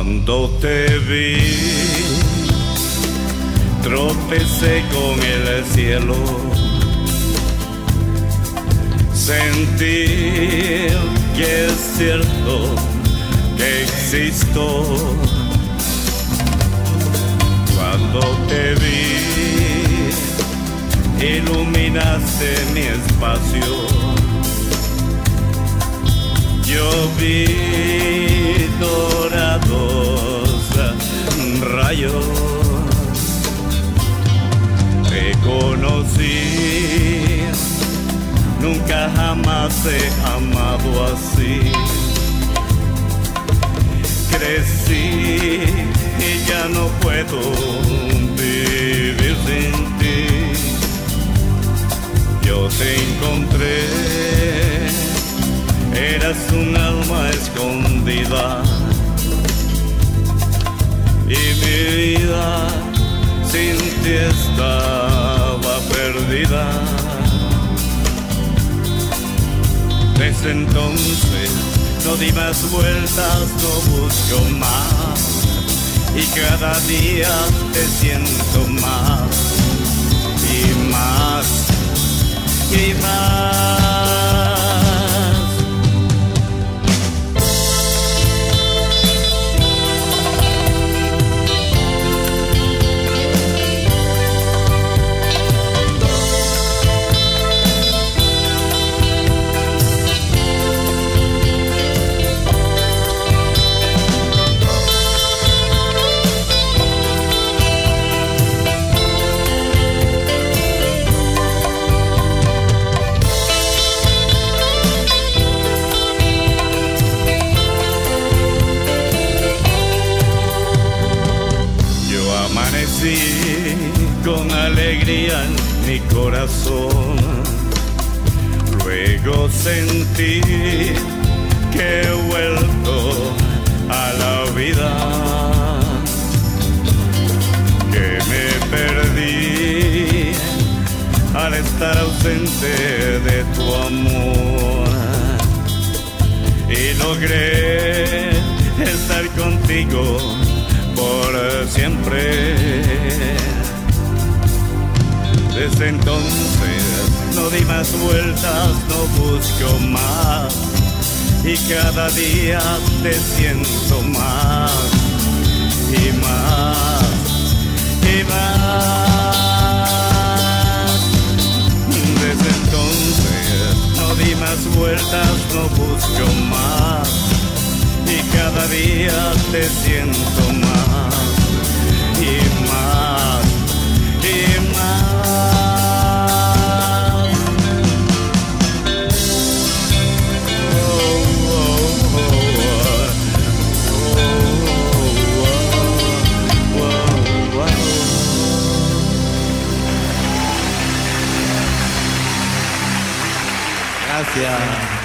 Cuando te vi, tropecé con el cielo. Sentir que es cierto que existo. Cuando te vi, iluminaste mi espacio. Yo vi nunca jamás he amado así. Crecí y ya no puedo vivir sin ti. Yo te encontré eras un Desde entonces no di más vueltas, no busco más y cada día te siento más con alegría en mi corazón. Luego sentí que he vuelto a la vida. Que me perdí al estar ausente de tu amor. Y logré estar contigo por siempre. Desde entonces. No di más vueltas, no busco más. Y cada día te siento más. Y más. Y más. Desde entonces no di más vueltas, no busco más. Y cada día te siento más Gracias.